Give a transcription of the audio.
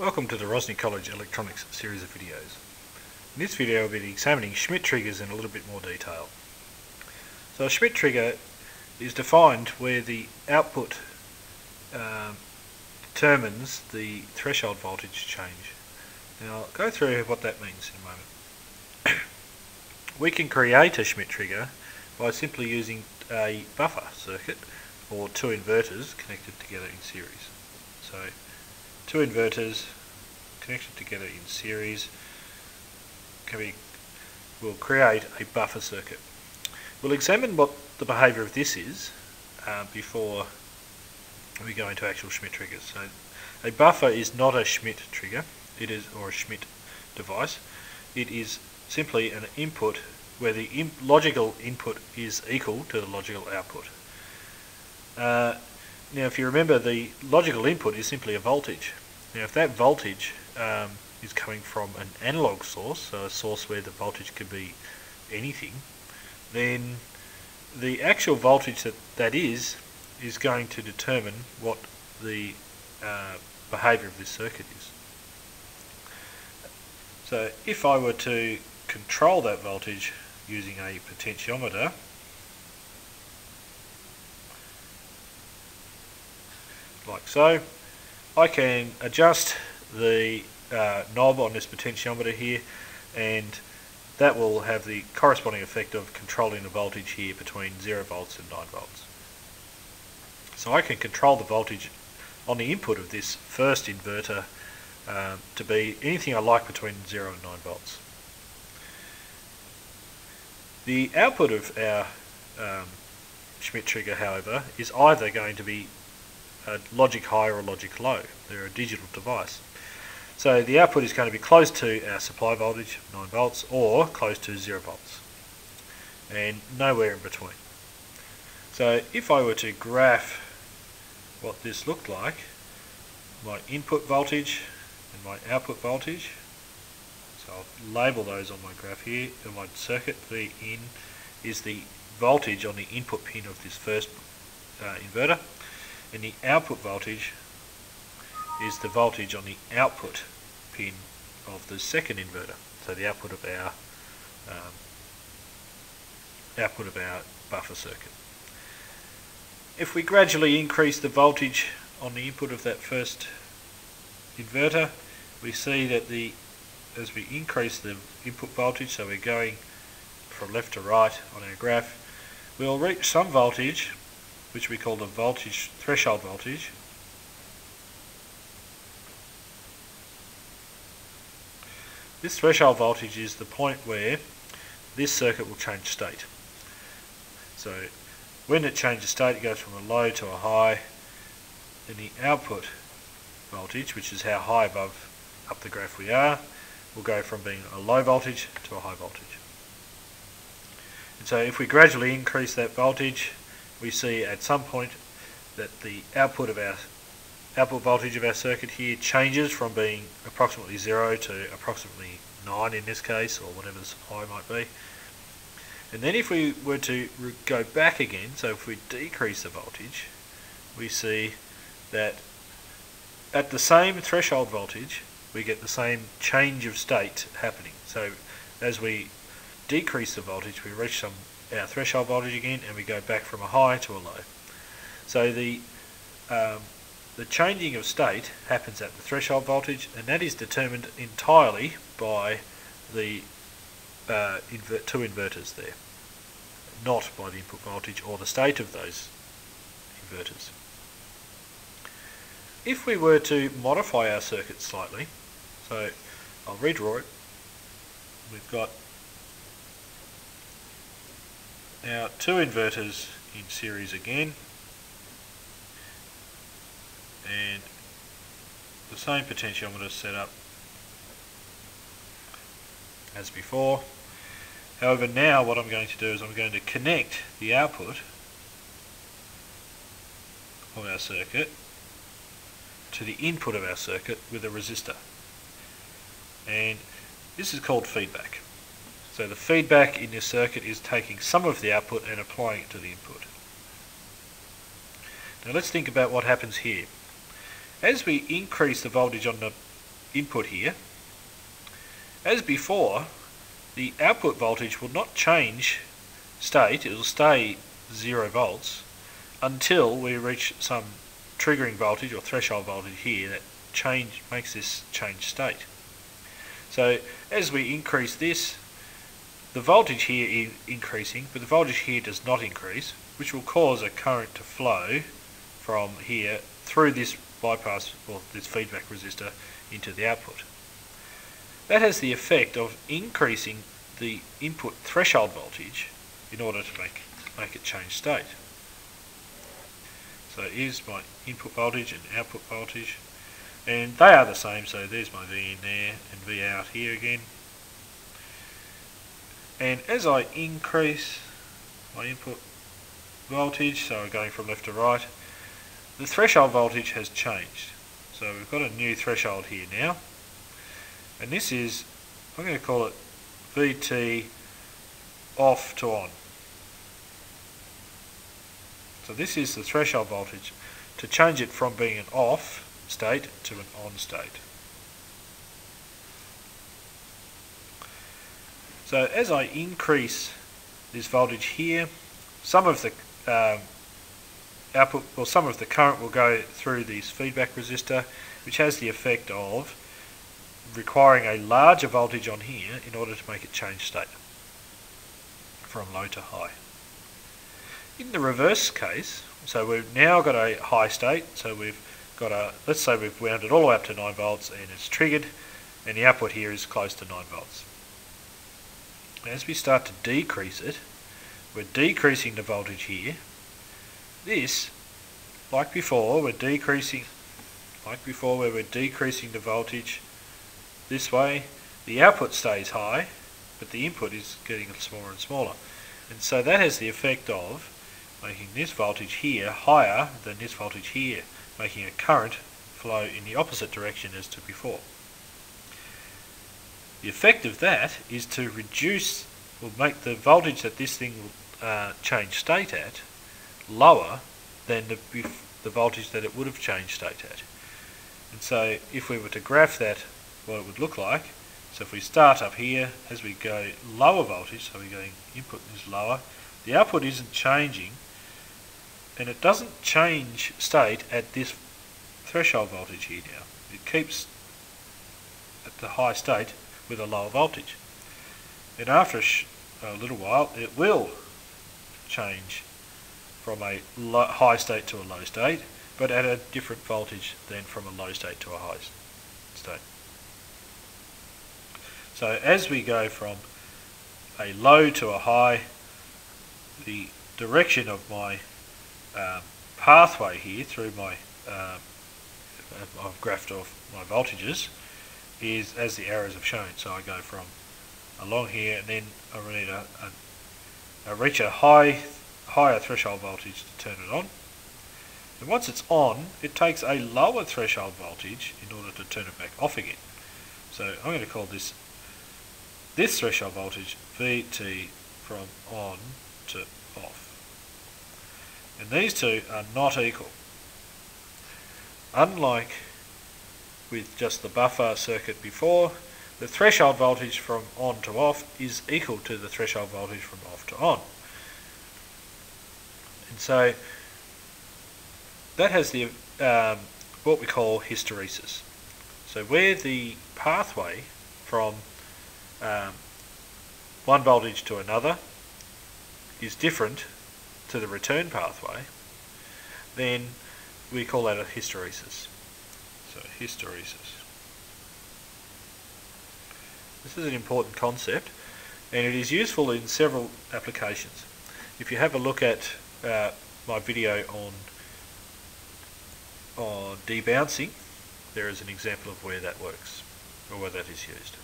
Welcome to the Rosny College Electronics series of videos. In this video we'll be examining Schmitt triggers in a little bit more detail. So a Schmitt trigger is defined where the output um, determines the threshold voltage change. Now I'll go through what that means in a moment. we can create a Schmitt trigger by simply using a buffer circuit or two inverters connected together in series. So two inverters connected together in series can be will create a buffer circuit. We'll examine what the behaviour of this is uh, before we go into actual Schmitt triggers. So a buffer is not a Schmitt trigger, it is or a Schmitt device. It is simply an input where the in logical input is equal to the logical output. Uh, now if you remember the logical input is simply a voltage. Now if that voltage um, is coming from an analog source, so a source where the voltage could be anything, then the actual voltage that that is is going to determine what the uh, behaviour of this circuit is. So if I were to control that voltage using a potentiometer, like so, I can adjust the uh, knob on this potentiometer here and that will have the corresponding effect of controlling the voltage here between 0 volts and 9 volts. So I can control the voltage on the input of this first inverter um, to be anything I like between 0 and 9 volts. The output of our um, Schmitt trigger, however, is either going to be a logic high or a logic low. They're a digital device. So the output is going to be close to our supply voltage, 9 volts, or close to 0 volts, and nowhere in between. So if I were to graph what this looked like, my input voltage and my output voltage, so I'll label those on my graph here, and my circuit V in is the voltage on the input pin of this first uh, inverter, and the output voltage is the voltage on the output pin of the second inverter. So the output of our um, output of our buffer circuit. If we gradually increase the voltage on the input of that first inverter, we see that the as we increase the input voltage, so we're going from left to right on our graph, we'll reach some voltage, which we call the voltage threshold voltage, This threshold voltage is the point where this circuit will change state. So when it changes state it goes from a low to a high and the output voltage, which is how high above up the graph we are, will go from being a low voltage to a high voltage. And so if we gradually increase that voltage, we see at some point that the output of our output voltage of our circuit here changes from being approximately 0 to approximately 9 in this case, or whatever the supply might be. And then if we were to go back again, so if we decrease the voltage, we see that at the same threshold voltage, we get the same change of state happening. So as we decrease the voltage, we reach some our threshold voltage again, and we go back from a high to a low. So the um, the changing of state happens at the threshold voltage and that is determined entirely by the uh, two inverters there, not by the input voltage or the state of those inverters. If we were to modify our circuit slightly, so I'll redraw it, we've got our two inverters in series again, and the same potentiometer set up as before. However, now what I'm going to do is I'm going to connect the output of our circuit to the input of our circuit with a resistor. And this is called feedback. So the feedback in this circuit is taking some of the output and applying it to the input. Now let's think about what happens here. As we increase the voltage on the input here, as before, the output voltage will not change state, it will stay 0 volts until we reach some triggering voltage or threshold voltage here that change makes this change state. So as we increase this, the voltage here is increasing, but the voltage here does not increase, which will cause a current to flow from here through this bypass or this feedback resistor into the output. That has the effect of increasing the input threshold voltage in order to make, make it change state. So here's my input voltage and output voltage and they are the same so there's my V in there and V out here again and as I increase my input voltage so going from left to right the threshold voltage has changed. So we've got a new threshold here now. And this is I'm going to call it VT off to on. So this is the threshold voltage. To change it from being an off state to an on state. So as I increase this voltage here, some of the um, output, well some of the current will go through this feedback resistor, which has the effect of requiring a larger voltage on here in order to make it change state from low to high. In the reverse case, so we've now got a high state, so we've got a, let's say we've wound it all the way up to 9 volts and it's triggered, and the output here is close to 9 volts. As we start to decrease it, we're decreasing the voltage here. This, like before, we're decreasing, like before where we're decreasing the voltage this way, the output stays high, but the input is getting smaller and smaller. And so that has the effect of making this voltage here higher than this voltage here, making a current flow in the opposite direction as to before. The effect of that is to reduce, or make the voltage that this thing will uh, change state at lower than the, the voltage that it would have changed state at. And so if we were to graph that, what it would look like, so if we start up here, as we go lower voltage, so we're going input is lower, the output isn't changing, and it doesn't change state at this threshold voltage here now. It keeps at the high state with a lower voltage. Then after a, a little while it will change from a high state to a low state but at a different voltage than from a low state to a high state. So as we go from a low to a high, the direction of my um, pathway here through my, I've graphed off my voltages, is as the arrows have shown. So I go from along here and then I need a, a, a reach a high, higher threshold voltage to turn it on. And once it's on, it takes a lower threshold voltage in order to turn it back off again. So I'm going to call this this threshold voltage VT from on to off. And these two are not equal. Unlike with just the buffer circuit before, the threshold voltage from on to off is equal to the threshold voltage from off to on. And so that has the um, what we call hysteresis. So where the pathway from um, one voltage to another is different to the return pathway, then we call that a hysteresis. So hysteresis. This is an important concept and it is useful in several applications. If you have a look at uh, my video on on debouncing, there is an example of where that works or where that is used.